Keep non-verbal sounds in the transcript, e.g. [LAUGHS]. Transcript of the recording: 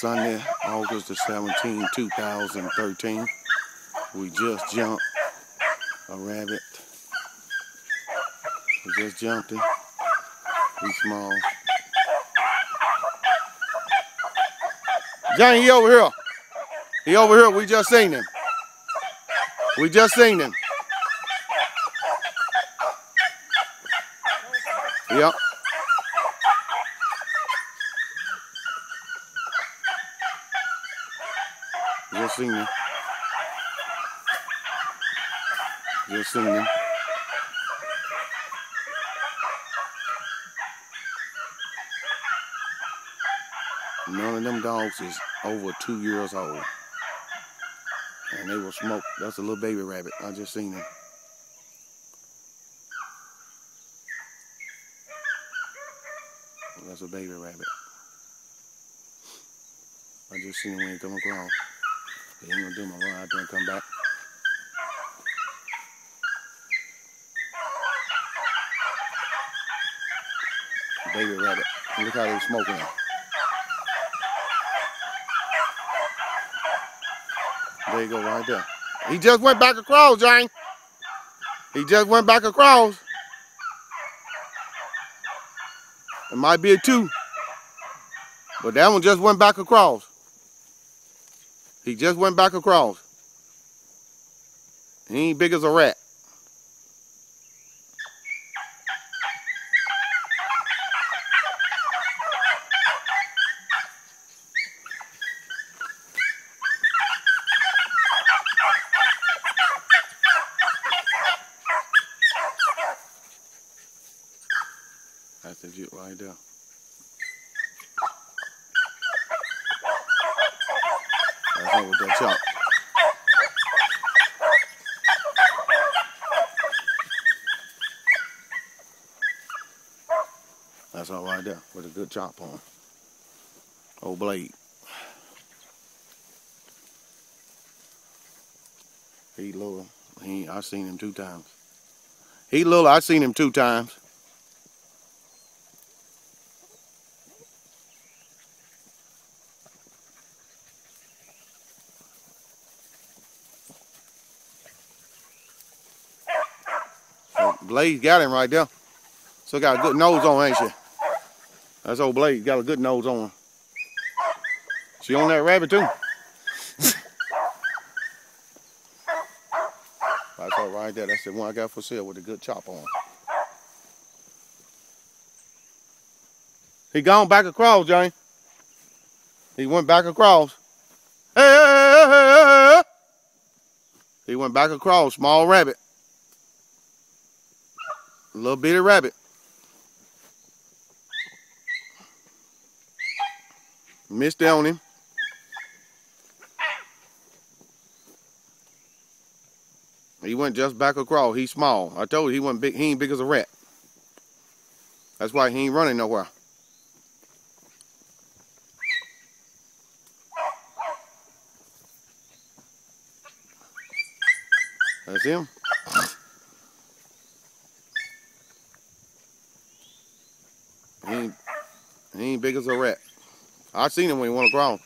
Sunday, August the 17th, 2013. We just jumped a rabbit. We just jumped it. He's small. Johnny, he over here. He over here. We just seen him. We just seen him. Yep. Just seen him. Just seen him. None of them dogs is over two years old. And they will smoke. That's a little baby rabbit. I just seen him. That's a baby rabbit. I just seen him when he come across. Ain't gonna do my run out there and come back. Baby rabbit. Look how they're smoking him. There you go, right there. He just went back across, Jane. He just went back across. It might be a two. But that one just went back across. He just went back across. He ain't big as a rat. That's the view right there. That's not with that chop. That's all right there with a good chop on. Old blade. He little. He I seen him two times. He little. I seen him two times. Blaze got him right there. So got a good nose on, ain't she? That's old Blaze. Got a good nose on. She on that rabbit too. [LAUGHS] That's there. That's the one I got for sale with a good chop on. He gone back across, Johnny. He went back across. Hey, hey, hey. He went back across. Small rabbit. Little bitty rabbit. Missed on him. He went just back across. He's small. I told you he wasn't big. He ain't big as a rat. That's why he ain't running nowhere. That's him. He ain't, big as a rat. I seen him when he went across.